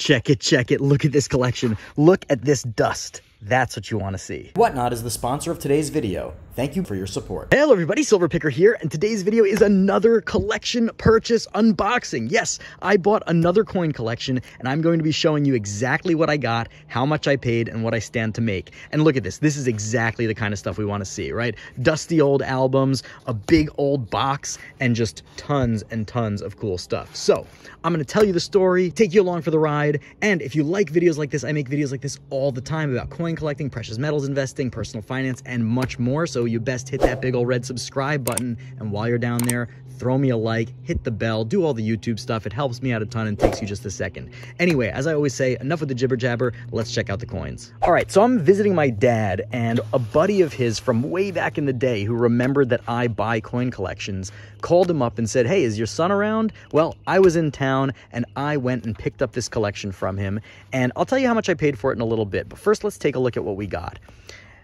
Check it, check it. Look at this collection. Look at this dust. That's what you want to see. Whatnot is the sponsor of today's video. Thank you for your support. Hello everybody, Silver Picker here, and today's video is another collection purchase unboxing. Yes, I bought another coin collection, and I'm going to be showing you exactly what I got, how much I paid, and what I stand to make. And look at this, this is exactly the kind of stuff we want to see, right? Dusty old albums, a big old box, and just tons and tons of cool stuff. So, I'm going to tell you the story, take you along for the ride, and if you like videos like this, I make videos like this all the time about coin collecting, precious metals investing, personal finance, and much more. So you best hit that big old red subscribe button. And while you're down there, throw me a like, hit the bell, do all the YouTube stuff. It helps me out a ton and takes you just a second. Anyway, as I always say, enough with the jibber jabber. Let's check out the coins. All right, so I'm visiting my dad and a buddy of his from way back in the day who remembered that I buy coin collections called him up and said, Hey, is your son around? Well, I was in town and I went and picked up this collection from him. And I'll tell you how much I paid for it in a little bit. But first, let's take a look at what we got.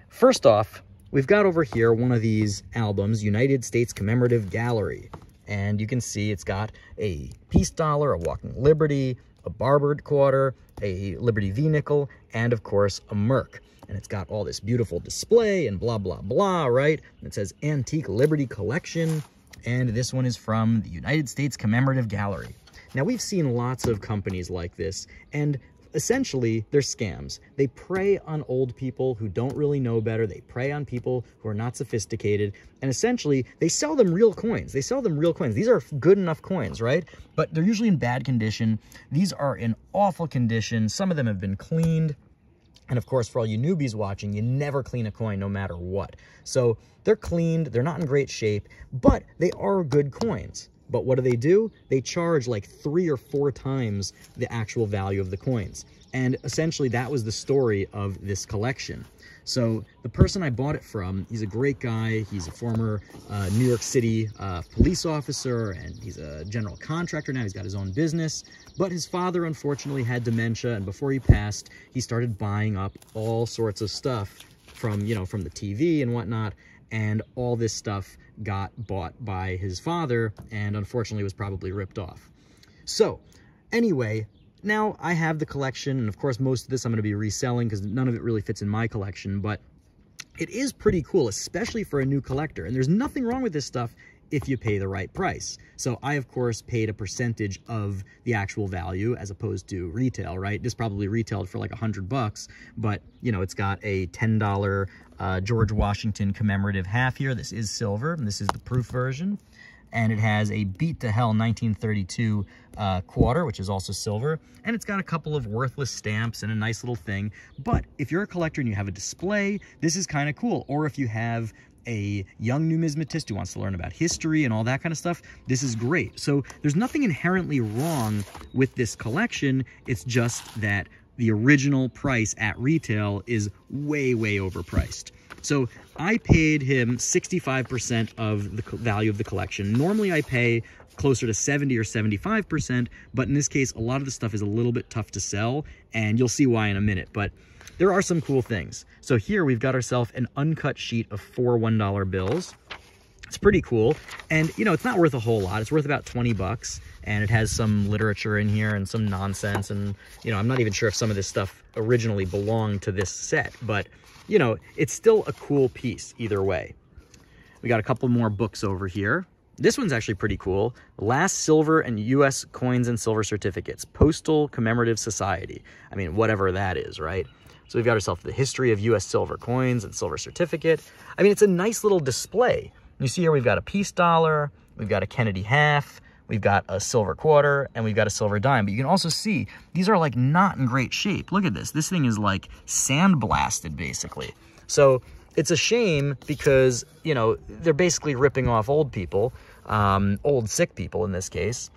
First off, we've got over here one of these albums, United States Commemorative Gallery. And you can see it's got a peace dollar, a walking liberty, a barbered quarter, a Liberty V nickel, and of course a Merc. And it's got all this beautiful display and blah, blah, blah, right? And it says Antique Liberty Collection. And this one is from the United States Commemorative Gallery. Now, we've seen lots of companies like this, and essentially they're scams. They prey on old people who don't really know better. They prey on people who are not sophisticated. And essentially they sell them real coins. They sell them real coins. These are good enough coins, right? But they're usually in bad condition. These are in awful condition. Some of them have been cleaned. And of course, for all you newbies watching, you never clean a coin no matter what. So they're cleaned, they're not in great shape, but they are good coins. But what do they do? They charge like three or four times the actual value of the coins. And essentially that was the story of this collection. So the person I bought it from, he's a great guy. He's a former uh, New York City uh, police officer and he's a general contractor now. He's got his own business. But his father, unfortunately, had dementia. And before he passed, he started buying up all sorts of stuff from, you know, from the TV and whatnot. And all this stuff got bought by his father and unfortunately was probably ripped off. So anyway, now I have the collection and of course most of this I'm going to be reselling because none of it really fits in my collection, but it is pretty cool, especially for a new collector. And there's nothing wrong with this stuff if you pay the right price. So I, of course, paid a percentage of the actual value as opposed to retail, right? This probably retailed for like a hundred bucks, but you know, it's got a $10 uh, George Washington commemorative half here. This is silver, and this is the proof version. And it has a Beat to Hell 1932 uh, quarter, which is also silver. And it's got a couple of worthless stamps and a nice little thing. But if you're a collector and you have a display, this is kind of cool. Or if you have a young numismatist who wants to learn about history and all that kind of stuff, this is great. So there's nothing inherently wrong with this collection. It's just that the original price at retail is way, way overpriced. So I paid him 65% of the value of the collection. Normally I pay closer to 70 or 75%, but in this case, a lot of the stuff is a little bit tough to sell, and you'll see why in a minute. But there are some cool things. So here we've got ourselves an uncut sheet of four $1 bills. It's pretty cool. And, you know, it's not worth a whole lot. It's worth about 20 bucks. And it has some literature in here and some nonsense. And, you know, I'm not even sure if some of this stuff originally belonged to this set. But, you know, it's still a cool piece either way. We got a couple more books over here. This one's actually pretty cool. Last Silver and U.S. Coins and Silver Certificates. Postal Commemorative Society. I mean, whatever that is, right? So we've got ourselves the history of U.S. silver coins and silver certificate. I mean, it's a nice little display. You see here we've got a peace dollar, we've got a Kennedy half, we've got a silver quarter, and we've got a silver dime. But you can also see these are like not in great shape. Look at this. This thing is like sandblasted basically. So it's a shame because, you know, they're basically ripping off old people, um, old sick people in this case.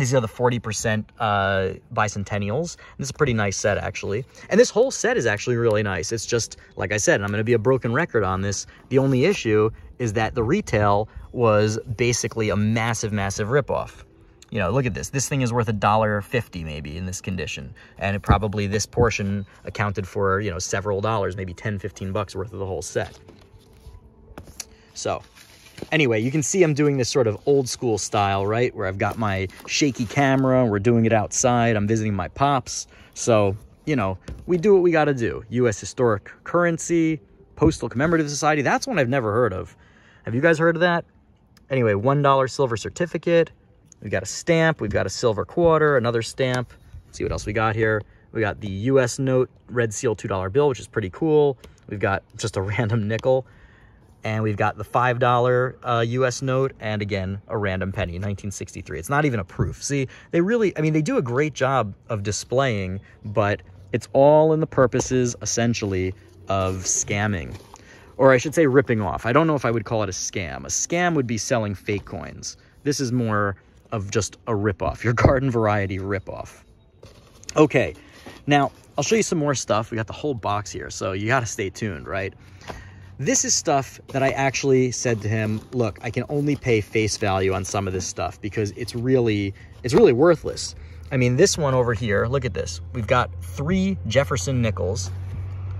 These are the 40% uh, bicentennials. This is a pretty nice set, actually. And this whole set is actually really nice. It's just, like I said, and I'm going to be a broken record on this, the only issue is that the retail was basically a massive, massive ripoff. You know, look at this. This thing is worth a dollar fifty maybe in this condition. And it probably this portion accounted for, you know, several dollars, maybe 10, 15 bucks worth of the whole set. So, Anyway, you can see I'm doing this sort of old school style, right? Where I've got my shaky camera, we're doing it outside, I'm visiting my pops. So, you know, we do what we got to do. U.S. Historic Currency, Postal Commemorative Society, that's one I've never heard of. Have you guys heard of that? Anyway, $1 silver certificate. We've got a stamp, we've got a silver quarter, another stamp. Let's see what else we got here. We got the US note red seal $2 bill, which is pretty cool. We've got just a random nickel and we've got the $5 uh, US note, and again, a random penny, 1963. It's not even a proof. See, they really, I mean, they do a great job of displaying, but it's all in the purposes, essentially, of scamming. Or I should say ripping off. I don't know if I would call it a scam. A scam would be selling fake coins. This is more of just a ripoff, your garden variety ripoff. Okay, now I'll show you some more stuff. We got the whole box here, so you got to stay tuned, right? This is stuff that I actually said to him, look, I can only pay face value on some of this stuff because it's really, it's really worthless. I mean, this one over here, look at this. We've got three Jefferson nickels.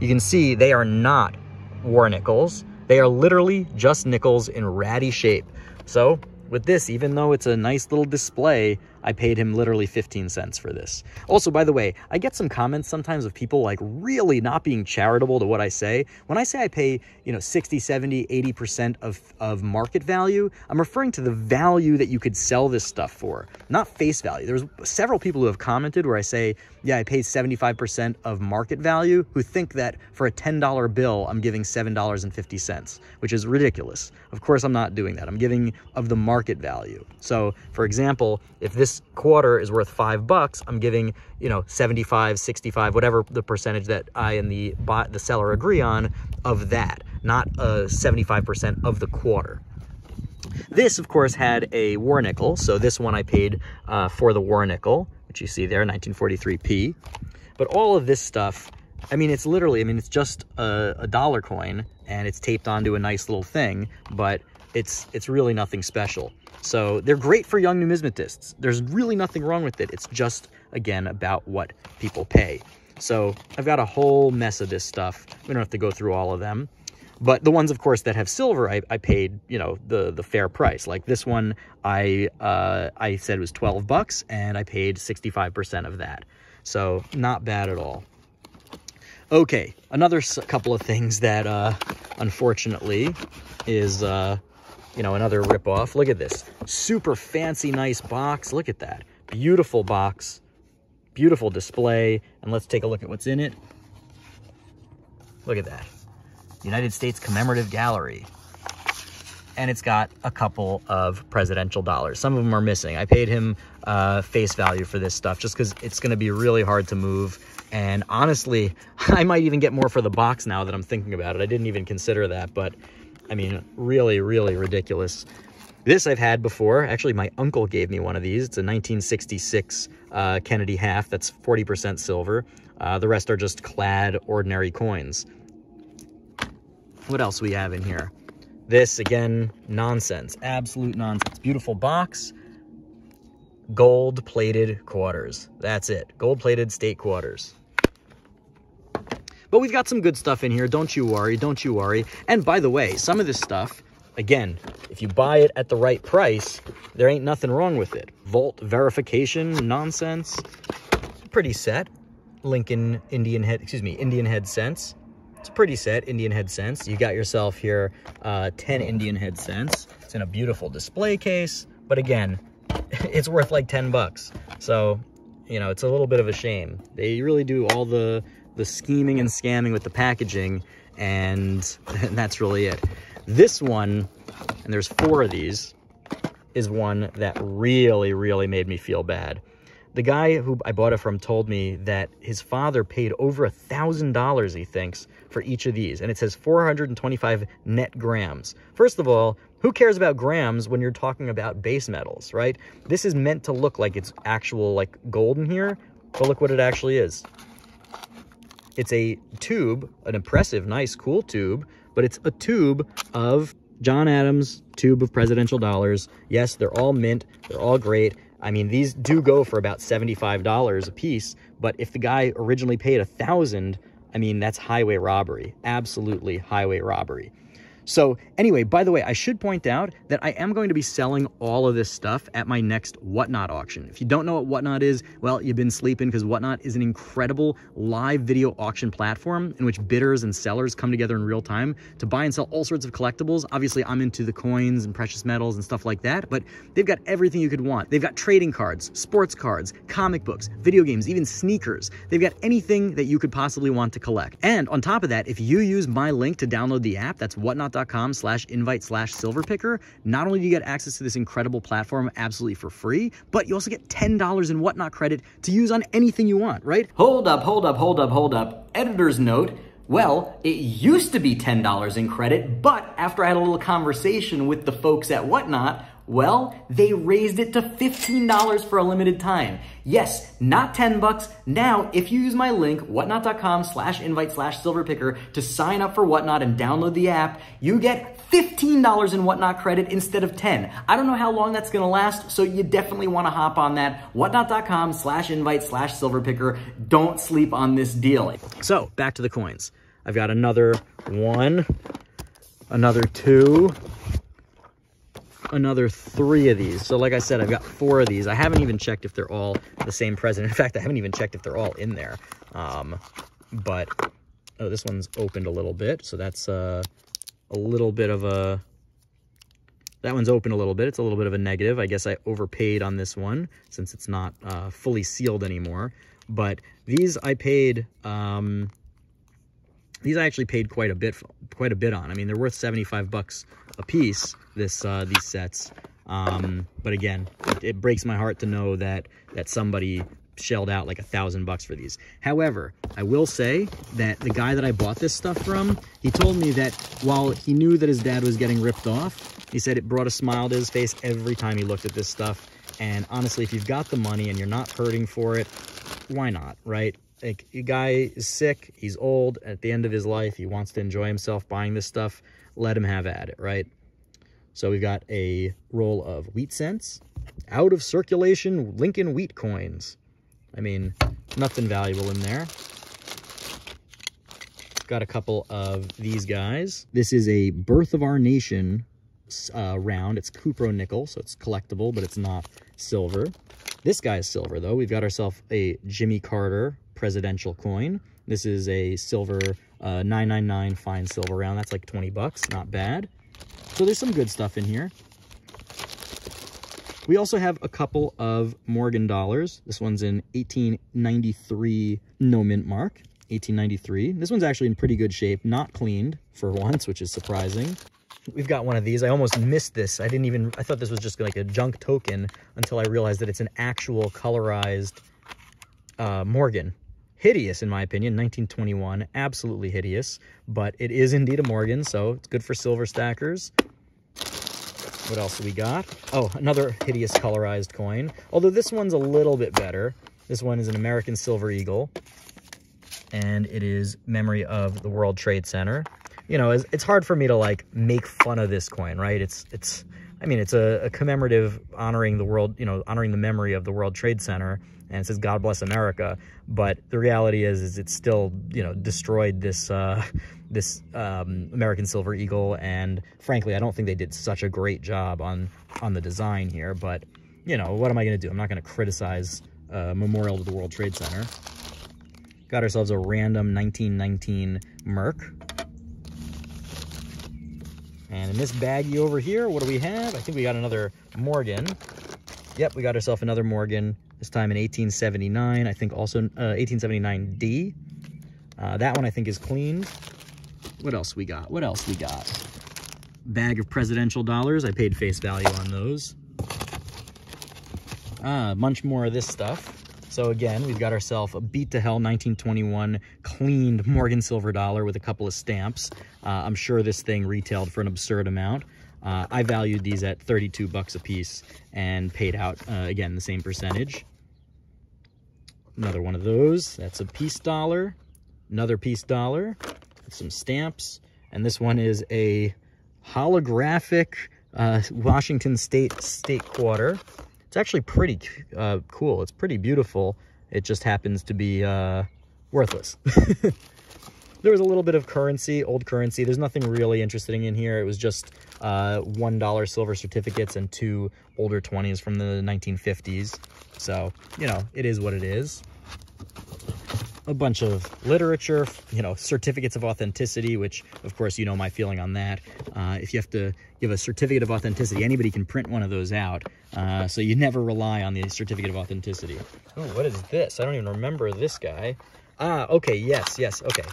You can see they are not war nickels. They are literally just nickels in ratty shape. So with this, even though it's a nice little display, I paid him literally 15 cents for this. Also, by the way, I get some comments sometimes of people like really not being charitable to what I say. When I say I pay, you know, 60, 70, 80% of, of market value, I'm referring to the value that you could sell this stuff for, not face value. There's several people who have commented where I say, yeah, I paid 75% of market value who think that for a $10 bill, I'm giving $7.50, which is ridiculous. Of course, I'm not doing that. I'm giving of the market value. So, for example, if this this quarter is worth five bucks, I'm giving, you know, 75, 65, whatever the percentage that I and the the seller agree on of that, not a 75% of the quarter. This, of course, had a war nickel. So this one I paid uh, for the war nickel, which you see there, 1943p. But all of this stuff, I mean, it's literally, I mean, it's just a, a dollar coin and it's taped onto a nice little thing, but it's it's really nothing special. So they're great for young numismatists. There's really nothing wrong with it. It's just, again, about what people pay. So I've got a whole mess of this stuff. We don't have to go through all of them. But the ones, of course, that have silver, I, I paid, you know, the the fair price. Like this one, I uh, I said was 12 bucks, and I paid 65% of that. So not bad at all. Okay, another couple of things that, uh, unfortunately, is uh, you know, another ripoff. Look at this. Super fancy, nice box. Look at that. Beautiful box. Beautiful display. And let's take a look at what's in it. Look at that. United States Commemorative Gallery. And it's got a couple of presidential dollars. Some of them are missing. I paid him uh, face value for this stuff just because it's going to be really hard to move. And honestly, I might even get more for the box now that I'm thinking about it. I didn't even consider that, but I mean, really, really ridiculous. This I've had before. Actually, my uncle gave me one of these. It's a 1966 uh, Kennedy half that's 40% silver. Uh, the rest are just clad ordinary coins. What else we have in here? This, again, nonsense. Absolute nonsense. Beautiful box. Gold-plated quarters. That's it. Gold-plated state quarters. But we've got some good stuff in here. Don't you worry. Don't you worry. And by the way, some of this stuff, again, if you buy it at the right price, there ain't nothing wrong with it. Vault verification nonsense. Pretty set. Lincoln Indian head, excuse me, Indian head cents. It's a pretty set, Indian head cents. You got yourself here uh, 10 Indian head cents. It's in a beautiful display case. But again, it's worth like 10 bucks. So, you know, it's a little bit of a shame. They really do all the the scheming and scamming with the packaging, and, and that's really it. This one, and there's four of these, is one that really, really made me feel bad. The guy who I bought it from told me that his father paid over a thousand dollars, he thinks, for each of these. And it says 425 net grams. First of all, who cares about grams when you're talking about base metals, right? This is meant to look like it's actual like gold in here, but look what it actually is. It's a tube, an impressive, nice, cool tube, but it's a tube of John Adams tube of presidential dollars. Yes, they're all mint. They're all great. I mean, these do go for about $75 a piece, but if the guy originally paid a thousand, I mean, that's highway robbery. Absolutely highway robbery. So anyway, by the way, I should point out that I am going to be selling all of this stuff at my next Whatnot auction. If you don't know what Whatnot is, well, you've been sleeping because Whatnot is an incredible live video auction platform in which bidders and sellers come together in real time to buy and sell all sorts of collectibles. Obviously, I'm into the coins and precious metals and stuff like that, but they've got everything you could want. They've got trading cards, sports cards, comic books, video games, even sneakers. They've got anything that you could possibly want to collect. And on top of that, if you use my link to download the app, that's whatnot.com slash invite slash silverpicker, not only do you get access to this incredible platform absolutely for free, but you also get $10 in whatnot credit to use on anything you want, right? Hold up, hold up, hold up, hold up. Editor's note. Well, it used to be $10 in credit, but after I had a little conversation with the folks at Whatnot, well, they raised it to $15 for a limited time. Yes, not 10 bucks. Now, if you use my link, whatnot.com slash invite slash silverpicker to sign up for Whatnot and download the app, you get $15 in Whatnot credit instead of 10. I don't know how long that's gonna last, so you definitely wanna hop on that. Whatnot.com slash invite slash silverpicker. Don't sleep on this deal. So, back to the coins. I've got another one, another two, another three of these. So like I said, I've got four of these. I haven't even checked if they're all the same present. In fact, I haven't even checked if they're all in there. Um, but, oh, this one's opened a little bit. So that's uh, a little bit of a, that one's open a little bit. It's a little bit of a negative. I guess I overpaid on this one since it's not uh, fully sealed anymore. But these I paid, um, these I actually paid quite a bit, quite a bit on. I mean, they're worth 75 bucks a piece, this, uh, these sets. Um, but again, it, it breaks my heart to know that, that somebody shelled out like a thousand bucks for these. However, I will say that the guy that I bought this stuff from, he told me that while he knew that his dad was getting ripped off, he said it brought a smile to his face every time he looked at this stuff. And honestly, if you've got the money and you're not hurting for it, why not, right? Like, a guy is sick, he's old, at the end of his life, he wants to enjoy himself buying this stuff, let him have at it, right? So we've got a roll of wheat cents, out of circulation Lincoln wheat coins. I mean, nothing valuable in there. Got a couple of these guys. This is a Birth of Our Nation uh, round. It's Cupro nickel, so it's collectible, but it's not silver. This guy is silver, though. We've got ourselves a Jimmy Carter presidential coin. This is a silver uh, 999 fine silver round. That's like 20 bucks. Not bad. So there's some good stuff in here. We also have a couple of Morgan dollars. This one's in 1893 no mint mark. 1893. This one's actually in pretty good shape, not cleaned for once, which is surprising. We've got one of these. I almost missed this. I didn't even, I thought this was just like a junk token until I realized that it's an actual colorized uh, Morgan. Hideous, in my opinion, 1921. Absolutely hideous, but it is indeed a Morgan, so it's good for silver stackers. What else we got? Oh, another hideous colorized coin. Although this one's a little bit better. This one is an American Silver Eagle and it is memory of the World Trade Center. You know, it's, it's hard for me to like make fun of this coin, right? It's, it's, I mean, it's a, a, commemorative honoring the world, you know, honoring the memory of the World Trade Center, and it says God bless America. But the reality is, is it's still, you know, destroyed this uh, this um, American Silver Eagle, and frankly, I don't think they did such a great job on on the design here. But you know, what am I going to do? I'm not going to criticize uh, Memorial to the World Trade Center. Got ourselves a random 1919 Merc. And in this baggie over here, what do we have? I think we got another Morgan. Yep, we got ourselves another Morgan, this time in 1879. I think also uh, 1879D. Uh, that one I think is cleaned. What else we got? What else we got? Bag of presidential dollars. I paid face value on those. Ah, much more of this stuff. So again, we've got ourselves a beat to hell 1921 cleaned Morgan silver dollar with a couple of stamps. Uh, I'm sure this thing retailed for an absurd amount. Uh, I valued these at 32 bucks a piece and paid out, uh, again, the same percentage. Another one of those. That's a peace dollar. Another peace dollar. Some stamps. And this one is a holographic uh, Washington State State Quarter. It's actually pretty uh, cool. It's pretty beautiful. It just happens to be uh, worthless. there was a little bit of currency, old currency. There's nothing really interesting in here. It was just uh, $1 silver certificates and two older 20s from the 1950s. So, you know, it is what it is a bunch of literature, you know, certificates of authenticity, which of course, you know my feeling on that. Uh, if you have to give a certificate of authenticity, anybody can print one of those out. Uh, so you never rely on the certificate of authenticity. Oh, what is this? I don't even remember this guy. Ah, okay, yes, yes, okay.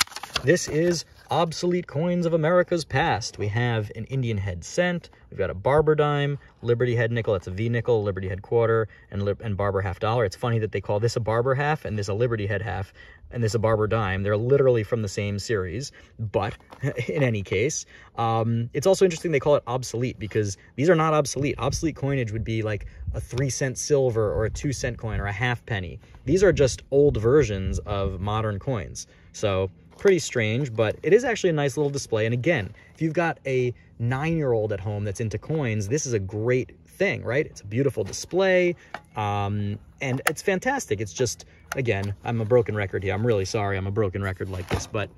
This is obsolete coins of America's past. We have an Indian head cent, we've got a Barber dime, Liberty head nickel, that's a V nickel, Liberty head quarter, and, and Barber half dollar. It's funny that they call this a Barber half and this a Liberty head half and this a Barber dime. They're literally from the same series, but in any case, um, it's also interesting they call it obsolete because these are not obsolete. Obsolete coinage would be like a three cent silver or a two cent coin or a half penny. These are just old versions of modern coins. So pretty strange, but it is actually a nice little display. And again, if you've got a nine-year-old at home that's into coins, this is a great thing, right? It's a beautiful display, um, and it's fantastic. It's just, again, I'm a broken record here. I'm really sorry I'm a broken record like this, but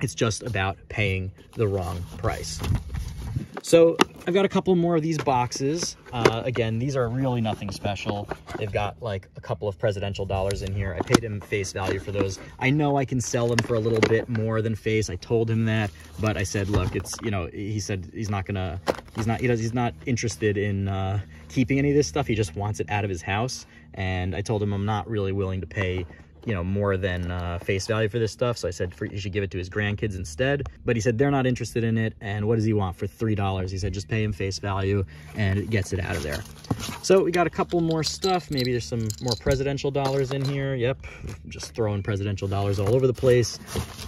it's just about paying the wrong price. So I've got a couple more of these boxes. Uh, again, these are really nothing special. They've got like a couple of presidential dollars in here. I paid him face value for those. I know I can sell them for a little bit more than face. I told him that, but I said, look, it's, you know, he said he's not gonna, he's not, he does, he's not interested in uh, keeping any of this stuff. He just wants it out of his house. And I told him I'm not really willing to pay you know, more than uh, face value for this stuff. So I said for, he should give it to his grandkids instead. But he said they're not interested in it. And what does he want for $3? He said just pay him face value and it gets it out of there. So we got a couple more stuff. Maybe there's some more presidential dollars in here. Yep, just throwing presidential dollars all over the place.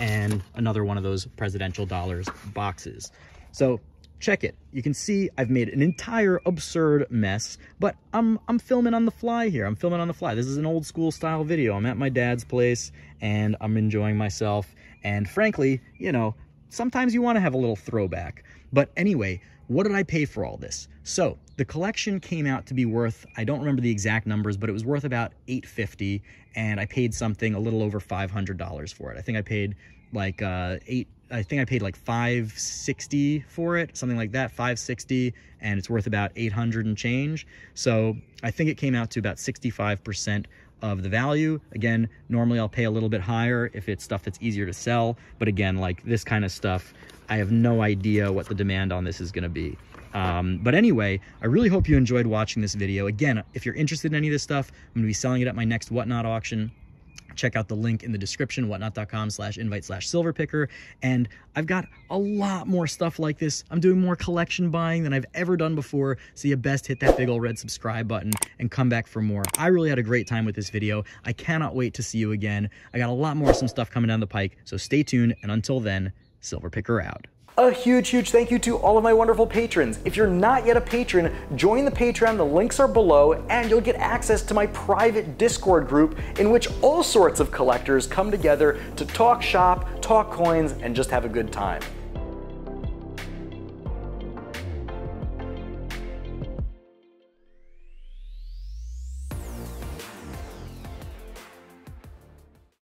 And another one of those presidential dollars boxes. So check it. You can see I've made an entire absurd mess, but I'm, I'm filming on the fly here. I'm filming on the fly. This is an old school style video. I'm at my dad's place and I'm enjoying myself. And frankly, you know, sometimes you want to have a little throwback. But anyway, what did I pay for all this? So the collection came out to be worth, I don't remember the exact numbers, but it was worth about 850 and I paid something a little over $500 for it. I think I paid like uh, eight I think I paid like 560 for it, something like that, 560, and it's worth about 800 and change. So I think it came out to about 65% of the value. Again, normally I'll pay a little bit higher if it's stuff that's easier to sell. But again, like this kind of stuff, I have no idea what the demand on this is gonna be. Um, but anyway, I really hope you enjoyed watching this video. Again, if you're interested in any of this stuff, I'm gonna be selling it at my next Whatnot auction check out the link in the description, whatnot.com slash invite slash silver picker. And I've got a lot more stuff like this. I'm doing more collection buying than I've ever done before. So you best hit that big old red subscribe button and come back for more. I really had a great time with this video. I cannot wait to see you again. I got a lot more some stuff coming down the pike. So stay tuned. And until then, silver picker out. A huge, huge thank you to all of my wonderful patrons. If you're not yet a patron, join the Patreon. The links are below, and you'll get access to my private Discord group in which all sorts of collectors come together to talk shop, talk coins, and just have a good time.